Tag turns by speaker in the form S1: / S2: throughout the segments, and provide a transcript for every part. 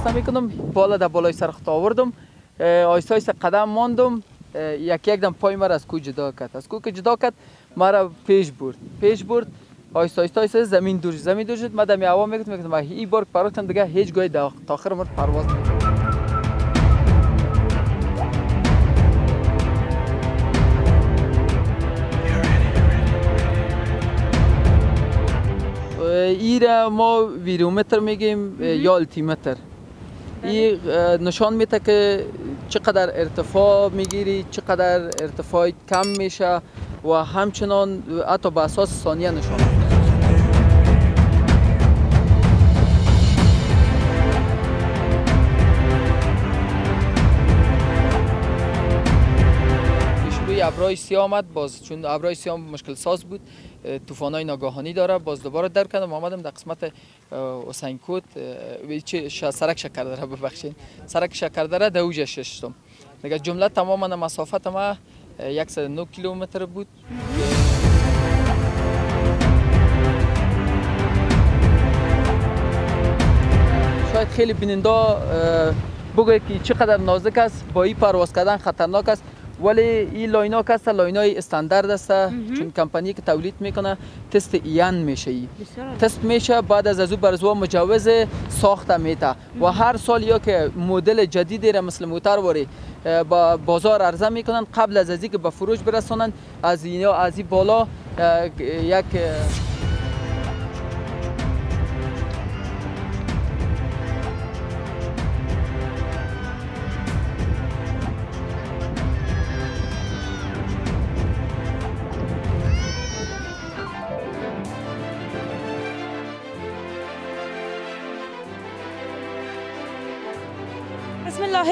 S1: احساس نمی‌کنم بالا در بالای سرخط آوردم. آیسته آیسته قدم ماندم. یک یک دم پای مرا از کو جدا کرد. از کو که جدا کرد مرا پیش برد. پیش برد. آیسته آیسته آیسته زمین دور زمین دور شد. من دمی هوا می‌گفتم می‌گفتم این بار پرواز دیگه هیچ گاهی تا آخر عمر پرواز ایره ما ویرومتر میگیم یا التیمتر. این نشان میده که چقدر ارتفاع می‌گیری چقدر ارتفاع کم میشه و همچنان حتی به اساس ثانیه نشان شروع ابرای سیاه آمد. باز چون ابرای سیاه مشکل ساز بود طوفان های ناگاهانی داره. باز دوباره در کردم آمدم در قسمت حسین کوت چه سرک شکر داره ببخشید. سرک شکر داره در اوج ششتم دیگه جمله تماما مسافت ما 109 کیلومتر بود. شاید خیلی بیننده بگوید که چقدر نازک است. با این پرواز کردن خطرناک است. ولی این line است line های استاندارد است چون کمپانی که تولید می‌کنه تست ایان میشه ای. تست میشه بعد از از برزوا مجوز ساخته میته. و هر سال یا که مدل جدیدی را مثل موتر وری با بازار عرضه می‌کنن قبل از از که به فروش برسونن از اینا از این بالا یک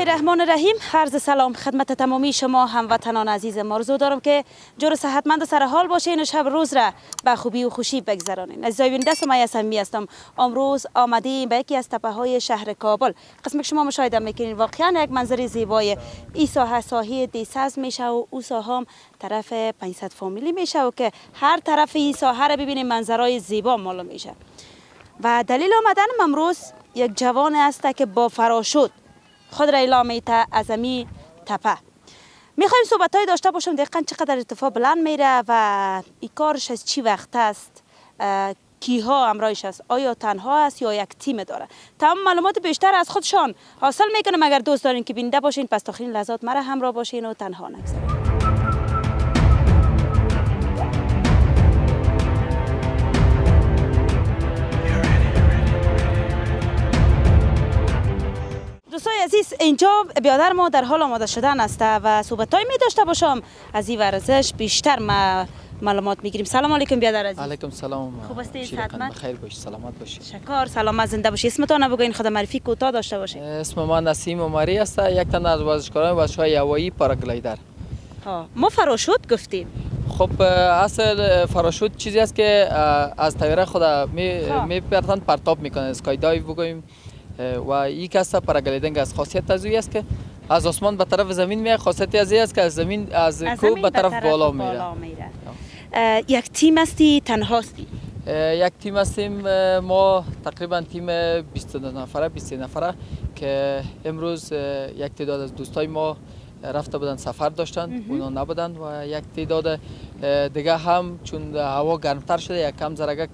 S2: الرحمن الرحیم عرض سلام خدمت تمامی شما هموطنان عزیز مارزو. دارم که جور صحتمند سر حال باشین و شب روز را به خوبی و خوشی بگذرانین. عزیزای بیننده سمیه سمی هستم. امروز آمدیم به یکی از تپه های شهر کابل. قسم که شما مشاهده می‌کنین واقعا یک منظر زیبای ای ساحه ساحه دیساز میشه و او ساحه طرف 500 فامیلی میشه و که هر طرف این ساحه را ببینیم منظرهای زیبا معلوم میشه. و دلیل آمدنم امروز یک جوان است که با فراشوت خود را اعلام میته از امی تپه. می‌خوایم صحبت های داشته باشم. دقیقا چقدر ارتفاع بلند میره و این کارش از چی وقت است؟ کیها امرایش است؟ آیا تنها است یا یک تیم داره؟ تمام معلومات بیشتر از خودشان حاصل می‌کنم. اگر دوست دارین که بینده باشین پس تا لحظات مرا همراه باشین و تنها نگذارین. عزیز اینجا بیادر ما در حال آماده شدن است و صحبت های می داشته باشم. از این ورزش بیشتر ما معلومات می‌گیریم سلام علیکم بیادر عزیز.
S1: علیکم سلام.
S2: خوب هستین صحتمند
S1: بخیر باشی سلامت باشی.
S2: شکر سلامت زنده باشی. اسمتون بگوین خود معرفی کوتاه داشته باشین.
S1: اسم ما نسیم عمری است. یک تن از ورزشکاران ورزش‌های هوایی پاراگلایدر.
S2: ها ما فراشوت گفتیم.
S1: خب اصل فراشوت چیزی است که از طیاره خود می میپرتن پرتاب می‌کنه. اسکای دایو بگویم و این کس پاراگلیدنگ از خاصیت از است که از آسمان به طرف زمین میاد خاصیت از است که از زمین از کوه به طرف بالا میره.
S2: یک تیم هستی؟ تنها هستی
S1: یک تیم هستیم. ما تقریبا تیم 22 نفره 20 نفره که امروز یک تعداد از دوستای ما رفته بودن سفر داشتن. اونا نبودن و یک تعداد دیگه هم چون هوا گرمتر شده یک کم زرگک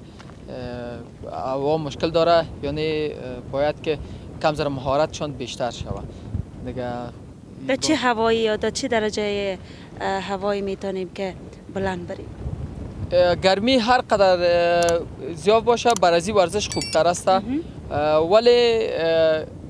S1: هوا مشکل داره. یعنی باید که کم ذره مهارتشان بیشتر شود دیگه
S2: در چه هوایی یا در چه درجه هوایی می‌تونیم که بلند بریم؟
S1: گرمی هر قدر زیاد باشه برازی ورزش خوبتر است. ولی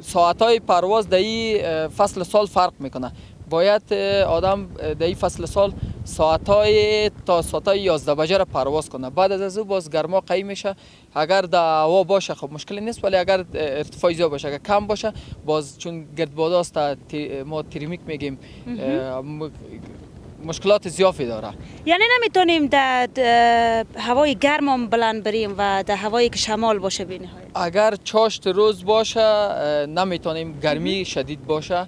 S1: ساعت های پرواز در فصل سال فرق می‌کنه. باید آدم در فصل سال ساعت های تا ساعت های 11 بجه را پرواز کنه. بعد از او باز گرما قوی میشه. اگر در هوا باشه خب مشکلی نیست ولی اگر ارتفاع زیاد باشه اگر کم باشه باز چون گردباد است ما تریمیک میگیم مشکلات زیافی داره.
S2: یعنی نمی‌تونیم در هوای گرم بلند بریم و در هوایی که شمال باشه بینه
S1: اگر چاشت روز باشه نمی‌تونیم گرمی شدید باشه.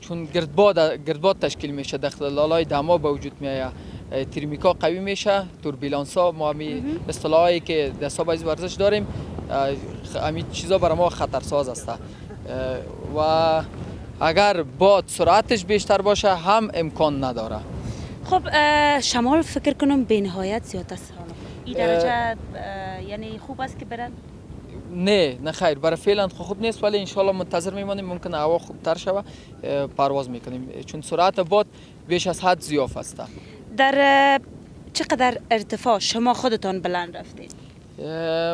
S1: چون گردباد گردباد تشکیل میشه دخلالای دما به وجود میاد ترمیکا قوی میشه توربیلانس ها ما می اصطلاحی که در صاحب ورزش داریم همین چیزا برای ما خطرساز است. و اگر باد سرعتش بیشتر باشه هم امکان نداره.
S2: خب شمال فکر کنم به نهایت زیاد است این درجه یعنی خوب است که برن؟
S1: نه نه خیر. برای فعلا خوب نیست ولی انشالله منتظر میمانیم ممکن هوا خوبتر شوه پرواز می‌کنیم. چون سرعت باد بیش از حد زیاف است.
S2: در چقدر ارتفاع شما خودتان بلند رفتید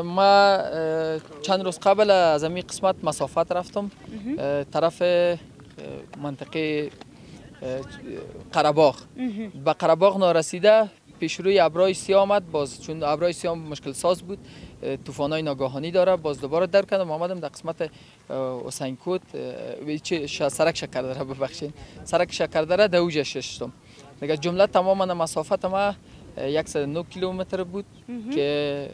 S1: ما چند روز قبل از این قسمت مسافت رفتم. طرف منطقه قرباغ به قرباغ نارسیده پیش روی ابرای سیاه آمد. باز چون ابرای سیاه مشکل ساز بود طوفان های ناگاهانی داره. باز دوباره در کردم. آمدم در قسمت حسین کوت سرک شکر داره ببخشید. سرک شکر داره در اوج ششتم دیگه جمله تماما مسافت ما 109 کیلومتر بود که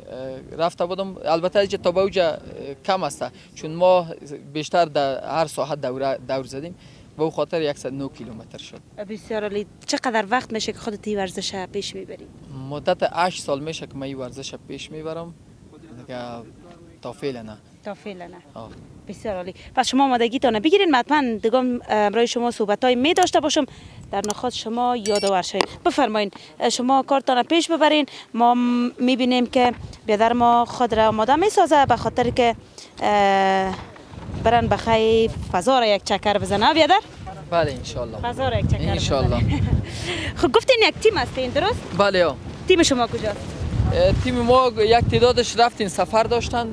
S1: رفته بودم. البته از تا به اوج کم است. چون ما بیشتر در هر ساعت دور دور زدیم. به او خاطر 109 کیلومتر شد.
S2: بسیار عالی چقدر وقت میشه که خودت این ورزش پیش می‌بری؟
S1: مدت 8 سال میشه که من این ورزش پیش می‌برم. دیگه تا فعلا نه.
S2: تا فعلا نه. بسیار عالی پس شما آمادگیتان بگیرین حتما دیگه امروز شما صحبت های می داشته باشم. در نخواست شما یادآور شوید بفرمایید شما کارتان پیش ببرین. ما می‌بینیم که بیادر ما خود را آماده می‌سازه به خاطر که برن بخوای فضا را یک چکر بزنه. بیادر
S1: بله انشالله
S2: فضا را یک چکر
S1: انشالله
S2: خب گفتین یک تیم هستین درست؟
S1: بله ها
S2: تیم شما کجاست؟
S1: تیم ما یک تعدادش رفتین سفر داشتن.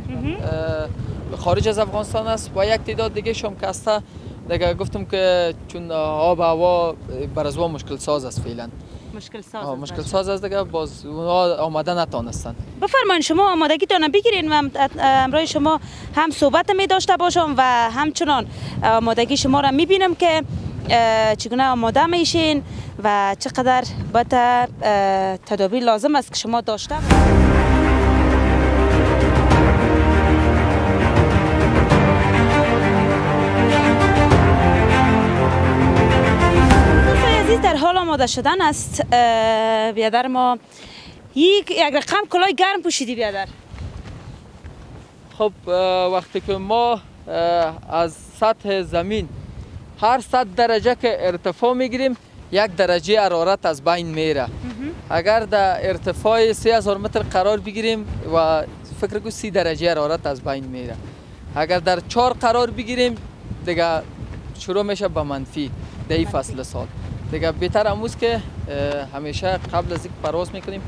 S1: خارج از افغانستان است و یک تعداد دیگه شم که هسته دیگه گفتم که چون آب هوا بر از مشکل ساز است فعلا.
S2: مشکل ساز
S1: مشکل ساز است دیگه باز اونها آماده نتانستن.
S2: بفرمایید شما آمادگیتون بگیرین و امروز شما هم صحبت می داشته باشم و همچنان آمادگی شما را می‌بینم که چگونه آماده میشین و چقدر باید تدابیر لازم است که شما داشته آماده شدن است بیادر ما یک یک رقم کلاه گرم پوشیدی بیادر.
S1: خب وقتی که ما از سطح زمین هر صد درجه که ارتفاع می‌گیریم یک درجه حرارت از بین میره. اگر در ارتفاع 3000 متر قرار بگیریم و فکر کو 30 درجه حرارت از بین میره. اگر در چهار قرار بگیریم دیگه شروع میشه به منفی در این فصل سال. دیگه بهتر اموز که همیشه قبل از اینکه پرواز می‌کنیم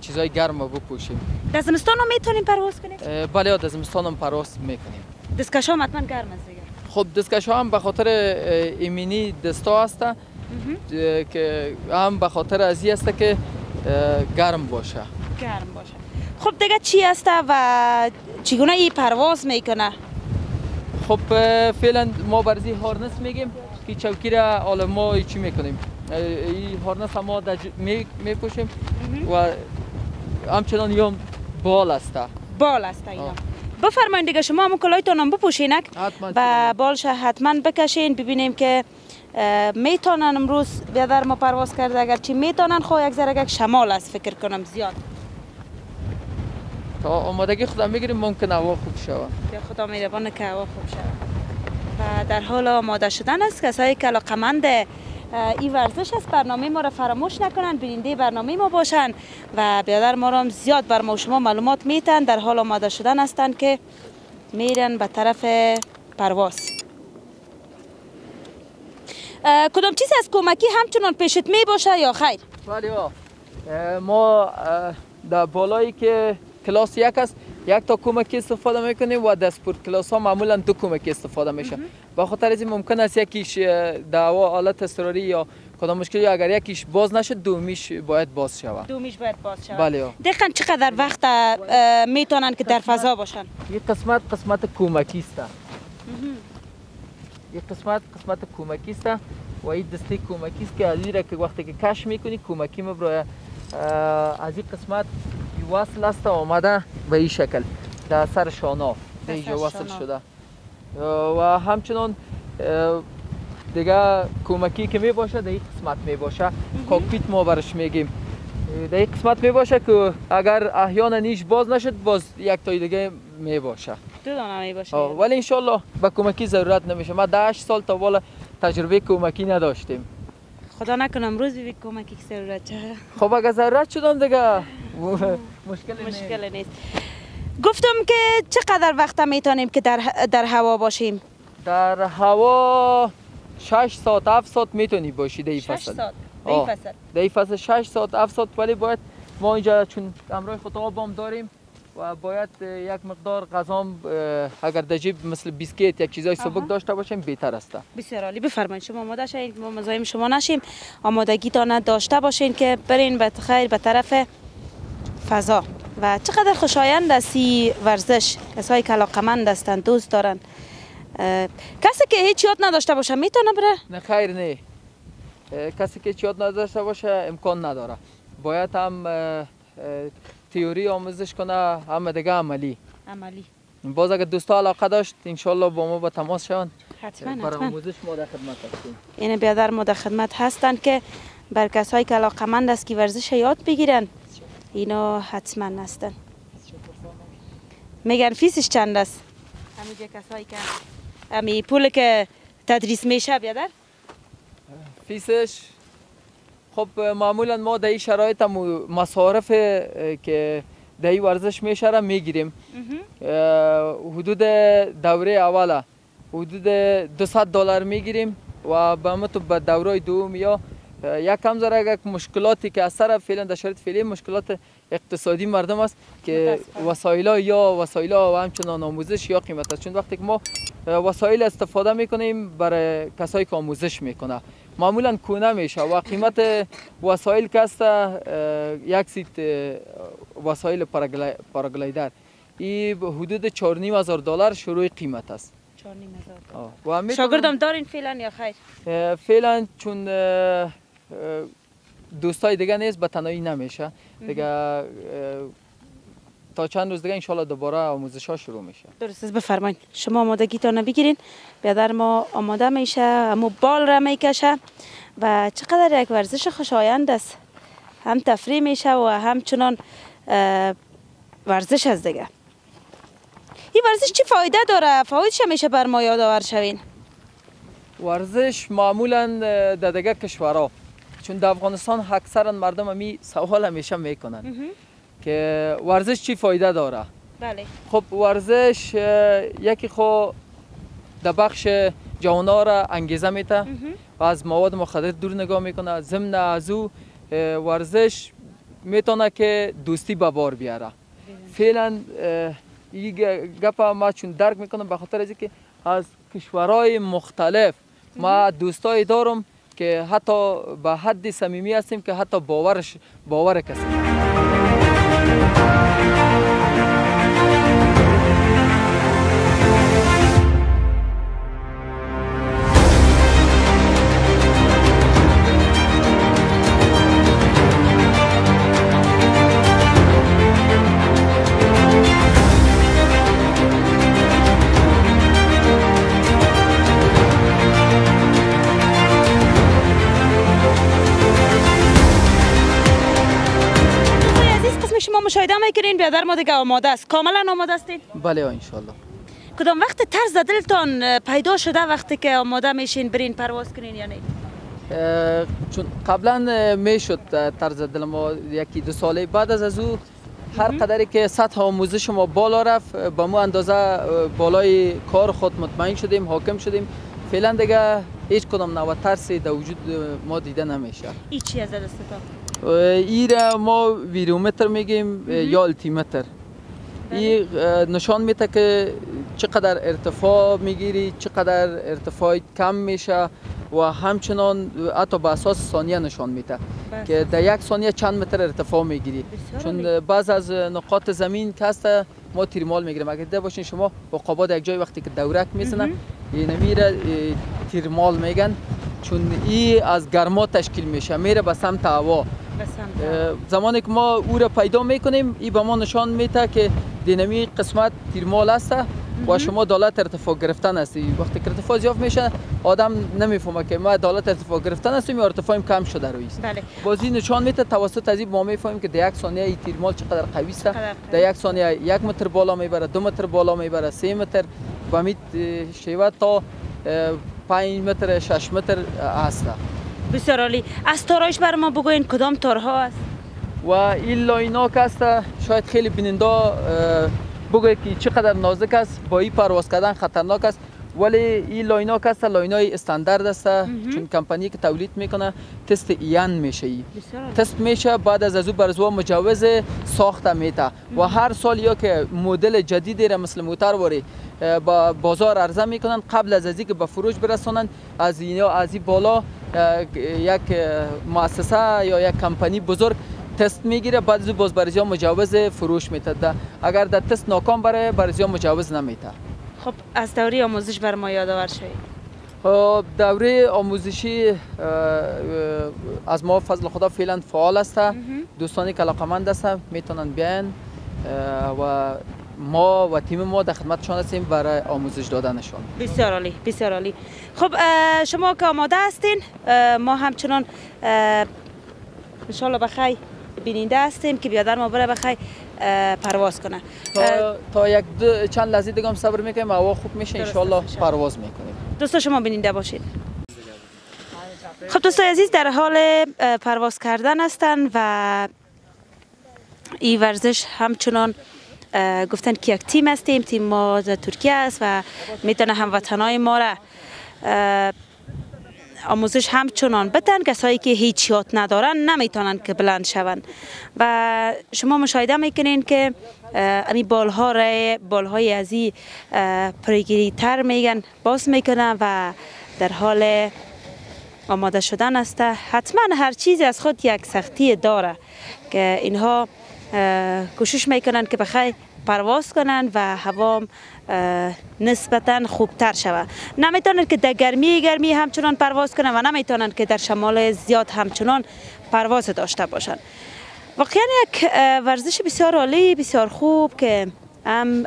S1: چیزای گرم رو بپوشیم.
S2: در زمستان هم می‌تونیم پرواز کنیم؟
S1: بله در زمستان هم پرواز می‌کنیم.
S2: دستکش هم حتما گرم است دیگه.
S1: خب دستکش هم به خاطر ایمینی دستا هست که هم به خاطر ازی است که گرم باشه.
S2: گرم باشه. خب دیگه چی است و چگونه ای پرواز می‌کنه؟
S1: خب فعلا ما برزی هارنس میگیم. که چوکی را حالا ما چی می‌کنیم این هارنس ما در می میپوشیم و همچنان یا بال است
S2: بال است اینا بفرمایید دیگه شما هم کلاهتون هم بپوشینک و بالش حتما بکشین ببینیم که می‌تونن امروز بیادر ما پرواز کرده اگر چی می‌تونن خو یک ذره شمال است فکر کنم زیاد
S1: تا آمادگی خدا می‌گیریم ممکن هوا خوب شود
S2: خدا میدوانه که هوا خوب شود در حال آماده شدن است کسایی که علاقمند این ورزش است. برنامه ما را فراموش نکنند بیننده برنامه ما باشند و بیادر ما را زیاد بر ما شما معلومات میتن در حال آماده شدن هستند که میرن به طرف پرواز. کدام چیزی از کمکی همچنان پیشت می باشه یا خیر؟
S1: بله ما در بالایی که کلاس یک است یک تا کمکی استفاده می‌کنیم و در سپورت کلاس ها معمولا دو کمکی استفاده میشه. با خاطر از ممکن است یکیش دعوا حالت اضطراری یا کدام مشکلی اگر یکیش باز نشه دومیش باید باز شود.
S2: دومیش باید باز شود.
S1: بله
S2: دقیقا چقدر وقت می‌تونن که در فضا باشن؟
S1: این قسمت قسمت کمکی است این قسمت قسمت کمکی است و این دسته کمکی است که از که وقتی که کش می‌کنی کمکی مبرای. از این قسمت وصل است آمده به این شکل. در سر شانا اینجا وصل شده. و همچنان دیگه کمکی که می باشه در این قسمت می باشه کاکپیت ما برش میگیم. در این قسمت می باشه که اگر احیانا نیش باز نشد باز یک تای دیگه می باشه
S2: دو دانه می باشه
S1: ولی انشالله به کمکی ضرورت نمیشه. ما ده سال تا بالا تجربه کمکی نداشتیم.
S2: خدا نکنم روز بی کمکی که ضرورت. چه
S1: خب اگه ضرورت شدن دیگه مشکل نیست.
S2: مشکل نیست. گفتم که چقدر وقت می‌تونیم که در, در هوا باشیم؟
S1: در هوا 6 ساعت 7 ساعت می‌تونی باشی در این
S2: 6
S1: فصل.
S2: ساعت
S1: آه.
S2: فصل.
S1: در این فصل 6 ساعت 7 ساعت. ولی باید ما اینجا چون همراه خود آب هم داریم و باید یک مقدار غذا اگر در جیب مثل بیسکیت یک چیزای. سبک داشته باشیم بهتر است.
S2: بسیار عالی. بفرمایید. شما آماده شید ما مزاحم شما نشیم. آمادگی تان داشته باشین که برین به خیر به طرف فضا. و چقدر خوشایند است این ورزش؟ کسایی که علاقمند هستند دوست دارن کسی که هیچ یاد نداشته باشه می‌تونه بره؟
S1: نه خیر نه. کسی که یاد نداشته باشه امکان نداره. باید هم تئوری آموزش کنه هم دیگه عملی.
S2: عملی.
S1: باز اگر دوستا علاقه داشت انشالله با ما با تماس شون
S2: حتما
S1: برای
S2: حتما.
S1: آموزش ما در خدمت هستیم.
S2: این بیادر ما در خدمت هستند که بر کسایی که علاقمند است که ورزش یاد بگیرن اینا حتما هستن. میگن فیسش چند است؟ همینجا کسایی که امی پول که تدریس میشه بیادر
S1: فیسش؟ خب معمولا ما در این شرایط مصارف که در این ورزش میشه را می‌گیریم. حدود دوره اوله حدود 200 دلار می‌گیریم و به متو به دوره دوم یا یک کم ذره یک مشکلاتی که از سر فعلا در شرایط فعلی مشکلات اقتصادی مردم است که. وسایل یا وسایل و همچنان آموزش یا قیمت است. چون وقتی که ما وسایل استفاده می‌کنیم برای کسایی که آموزش می‌کنه. معمولا کونه میشه و قیمت وسایل که است یک سیت وسایل پاراگلای- پاراگلایدر. این به حدود 4.5 هزار دلار شروع قیمت است.
S2: شاگردم دارین فعلا یا خیر؟
S1: فعلا چون دوستای دیگه نیست به تنهایی نمیشه. دیگه تا چند روز دیگه انشالله دوباره آموزش ها شروع میشه.
S2: درست است بفرمایید. شما آمادگی تان بگیرین بیادر ما آماده میشه امو بال را می‌کشه و چقدر یک ورزش خوشایند است. هم تفریح میشه و همچنان اه، ورزش است دیگه. این ورزش چی فایده داره؟ فوایدش میشه بر ما یادآور شوین.
S1: ورزش معمولا در دیگه کشورها. چون در افغانستان اکثرا مردم همی سوال همیشه می‌کنن. که ورزش چی فایده داره؟
S2: بله.
S1: خب ورزش یکی خو در بخش جوانا را انگیزه میته. و از مواد مخدر دور نگاه می‌کنه. ضمن از او ورزش می‌تونه که دوستی به بار بیاره. فعلا اه، این گپ ما چون درک می‌کنم به خاطر از اینکه از کشورهای مختلف ما دوستایی دارم که حتی به حد صمیمی هستیم که حتی باورش باور کسی.
S2: شما مشاهده می‌کنین. بیادر ما دیگه آماده است. کاملا آماده استین
S1: بله انشالله
S2: کدام وقت طرز دلتان پیدا شده وقتی که آماده میشین برین پرواز کنین یا نه؟
S1: چون قبلا می‌شد طرز دل ما یکی دو ساله بعد از از او هر قدری که سطح آموزش ما بالا رفت با مو اندازه بالای کار خود مطمئن شدیم حاکم شدیم. فعلا دیگه هیچ کدام نوع ترسی در وجود ما دیده نمیشه.
S2: ای چی از دستتان.
S1: اه، ای را ما ویرومتر میگیم یا التیمتر این اه، نشان میده که چقدر ارتفاع می‌گیری چقدر ارتفاع کم میشه و همچنان حتی به اساس ثانیه نشان میده
S2: بس.
S1: که در یک ثانیه چند متر ارتفاع می‌گیری. چون. بعض از نقاط زمین که هست ما تیرمال می‌گیریم. اگر دیده باشین شما عقابات یک جای وقتی که دورک می‌زنن این میره اه، تیرمال میگن. چون این از گرما تشکیل میشه میره به سمت هوا. زمانی که ما او را پیدا می‌کنیم این به ما نشان میده که دینمی قسمت تیرمال است. و شما دولت ارتفاع گرفتن هستی وقتی که ارتفاع زیاد میشه آدم نمی‌فهمه که ما دولت ارتفاع گرفتن هستیم یا ارتفاعیم کم شده روی است.
S2: بله.
S1: بازی نشان میده توسط از این ما می‌فهمیم که در یک ثانیه این تیرمال چقدر قوی است. در یک ثانیه یک متر بالا می‌بره دو متر بالا می‌بره سه متر و می شیوه تا اه، پنج متر شش متر هست.
S2: بسیار عالی. از تارایش بر ما بگوین کدام تارها است؟
S1: و این line اک است. شاید خیلی بیننده بگه که چقدر نازک است. با این پرواز کردن خطرناک است. ولی این line اک است line ای استاندارد است چون کمپانی که تولید می‌کنه تست ایان میشه ای. تست میشه بعد از او برزوا مجوز ساخته میته و هر سال یا که مدل جدیدی را مثل موتر واری با بازار عرضه می‌کنن قبل از ازی که به فروش برسانن از اینا از این بالا یک مؤسسه یا یک کمپانی بزرگ تست می‌گیره بعد از او باز برزیا مجوز فروش میته ده. اگر در تست ناکام بره برزیا مجوز نمیته
S2: خب از دوره آموزش بر ما یادآور شوید.
S1: خب، دوره آموزشی از ما فضل خدا فعلا فعال است. دوستانی که علاقمند هستن می‌تونن بیاین اه، و ما و تیم ما در خدمتشان هستیم برای آموزش دادنشان.
S2: بسیار عالی بسیار عالی. خب شما که آماده هستین ما همچنان انشالله بخیر بیننده هستیم که بیادر ما بره بخیر. پرواز کنه.
S1: تا, تا یک دو چند لحظه دیگه هم صبر می‌کنیم هوا خوب میشه انشالله. پرواز می‌کنیم.
S2: دوستا شما بیننده باشید. خب دوستای عزیز در حال پرواز کردن هستند و این ورزش همچنان گفتن که یک تیم هستیم تیم ما در ترکیه است و می‌تونه هموطنای ما را آموزش همچنان بدن. کسایی که هیچ یاد ندارن نمی‌تونن که بلند شون و شما مشاهده می‌کنین که امی بالها را بالهای از این تر میگن. باز می‌کنن و در حال آماده شدن است. حتما هر چیزی از خود یک سختی داره که اینها کوشش می‌کنن که بخیر پرواز کنن و هوا نسبتا خوبتر شود نمی‌تونن که در گرمی گرمی همچنان پرواز کنن و نمی‌تونن که در شمال زیاد همچنان پرواز داشته باشن. واقعا یک ورزش بسیار عالی بسیار خوب که هم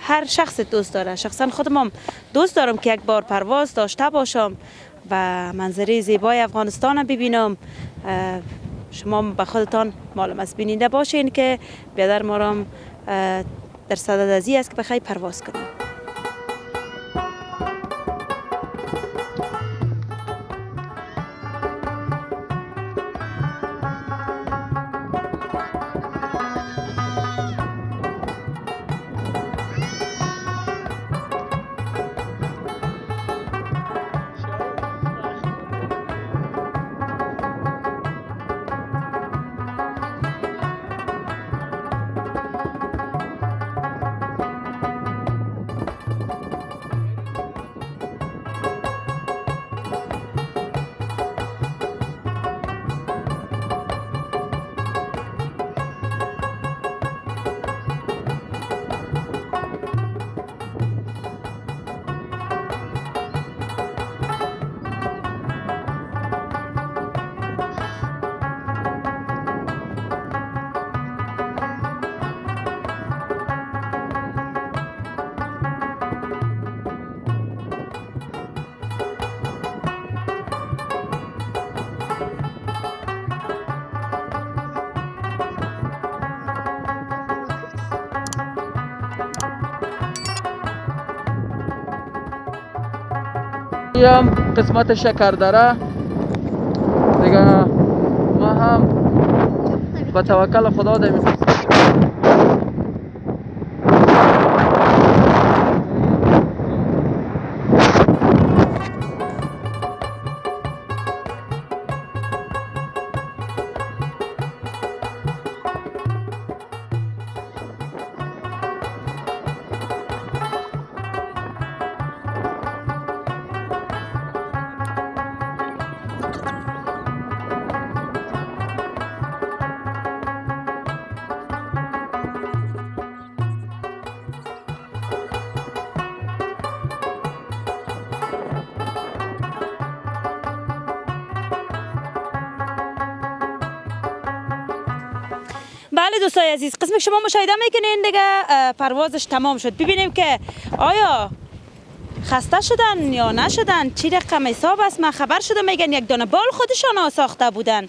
S2: هر شخص دوست داره. شخصا خودم هم دوست دارم که یک بار پرواز داشته باشم و منظره زیبای افغانستان ببینم. شما به خودتان معلوم است. بیننده باشین که بیادر ما در صدد ازی است که بخوای پرواز کنیم
S1: هم قسمت شکردره دیگه ما هم به توکل خدا در
S2: بله دوستای عزیز قسم شما مشاهده می‌کنین دیگه پروازش تمام شد. ببینیم که آیا خسته شدن یا نشدن چی رقم حساب است؟ من خبر شده میگن یک دانه بال خودشان ساخته بودن.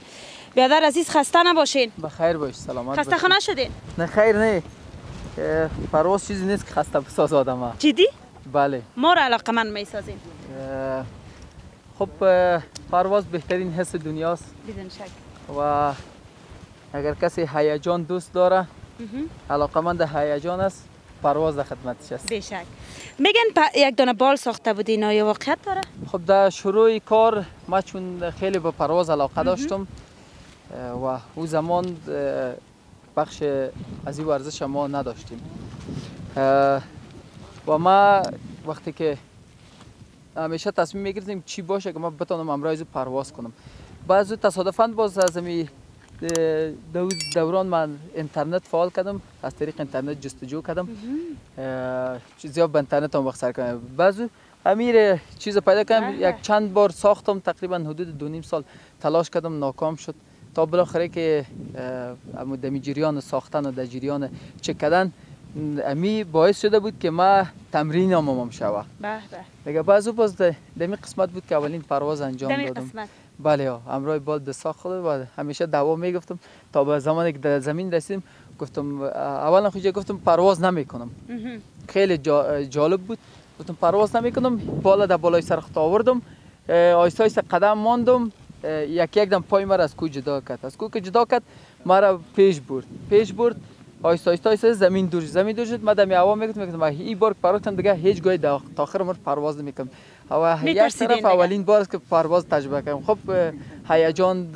S2: بیادر عزیز خسته نباشین.
S1: بخیر باش سلامت
S2: خسته خانه شدین؟
S1: نه خیر نه. پرواز چیزی نیست که خسته بساز آدم
S2: جدی؟
S1: بله.
S2: ما را علاقه من می‌سازین.
S1: خب پرواز بهترین حس دنیاست.
S2: بدون شک.
S1: و اگر کسی هیجان دوست داره علاقه من هیجان است پرواز در خدمتش است
S2: بشک میگن یک دانه بال ساخته بودین آیا واقعیت داره؟
S1: خب در شروع کار ما چون خیلی به پرواز علاقه داشتم و او زمان بخش از این ورزش ما نداشتیم. و ما وقتی که همیشه تصمیم می‌گرفتیم چی باشه که ما بتونم امروز پرواز کنم. بعضی تصادفاً باز از دوران من اینترنت فعال کردم از طریق اینترنت جستجو کردم. زیاد به اینترنت هم سر کنم بعضی امیر چیز پیدا کردم بله. یک چند بار ساختم تقریبا حدود دو نیم سال تلاش کردم ناکام شد. تا بالاخره که دمی جریان ساختن و در جریان چک کردن امی باعث شده بود که ما تمرین هم هم شوه
S2: بله
S1: دیگه بعضو باز دمی قسمت بود که اولین پرواز انجام دادم. قسمت. بله امرای بال دستا خود و همیشه دوا می‌گفتم. تا به زمانی که در زمین رسیدیم گفتم اولا خود گفتم پرواز نمی‌کنم. خیلی جالب بود. گفتم پرواز نمی‌کنم. بالا در بالای سرخت آوردم. آیسته آیسته قدم ماندم. یک یک دم پای مرا از کو جدا کرد. از کو که جدا کرد مرا پیش برد. پیش برد. آیسته آیسته زمین دور زمین دور شد. دمی هوا می‌گفتم می‌گفتم این بار پرواز دیگه هیچ گاهی تا آخر عمر پرواز نمی‌کنم. و یک طرف اولین بار است که پرواز تجربه کردم. خب هیجان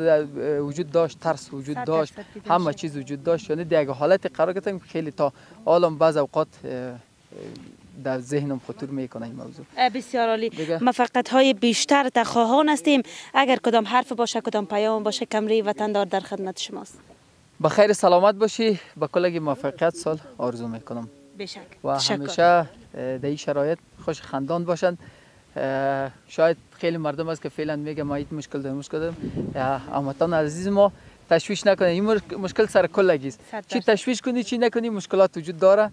S1: وجود داشت ترس وجود داشت همه چیز وجود داشت. یعنی دیگه حالت قرار گرفتم خیلی تا عالم بعض اوقات در ذهنم خطور می‌کنه این موضوع.
S2: بسیار عالی. ما فقط های بیشتر در خواهان هستیم. اگر کدام حرف باشه کدام پیام باشه کمری وطندار در خدمت شماست.
S1: با خیر سلامت باشی. با کلگی موفقیت سال آرزو می‌کنم.
S2: بشک.
S1: و همیشه در این شرایط خوش خندان باشند. شاید خیلی مردم است که فعلا میگه ما این مشکل داریم مشکل داریم. هموطن عزیز ما تشویش نکنه. این مشکل سر است چی تشویش کنی چی نکنی مشکلات وجود داره.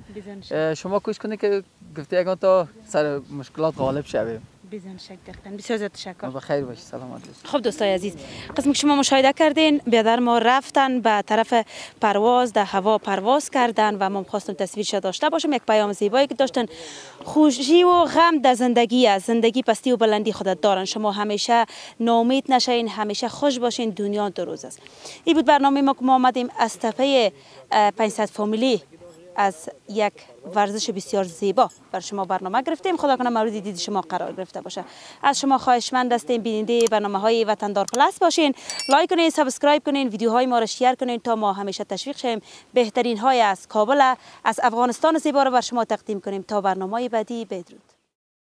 S1: شما کوشش کنید که گفته یکان تا سر مشکلات غالب شویم.
S2: بزن شک دختن بسیار زیاد تشکر.
S1: بخیر باشی سلامت
S2: خب دوستای عزیز قسمی که شما مشاهده کردین بیادر ما رفتن به طرف پرواز در هوا پرواز کردن و ما خواستم تصویرش داشته باشم یک پیام زیبایی که داشتن. خوشی و غم در زندگی است. زندگی پستی و بلندی خودت دارن. شما همیشه نامید نشین همیشه خوش باشین. دنیا دو روز است. این بود برنامه ما که ما آمدیم از تپه 500 فامیلی. از یک ورزش بسیار زیبا بر شما برنامه گرفتیم. خدا کنه مورد دید شما قرار گرفته باشه. از شما خواهشمند هستیم بیننده برنامه های وطندار Plus باشین. like کنین subscribe کنین ویدیوهای ما را share کنین تا ما همیشه تشویق شیم بهترین های از کابل از افغانستان زیبا را بر شما تقدیم کنیم. تا برنامه بعدی بدرود.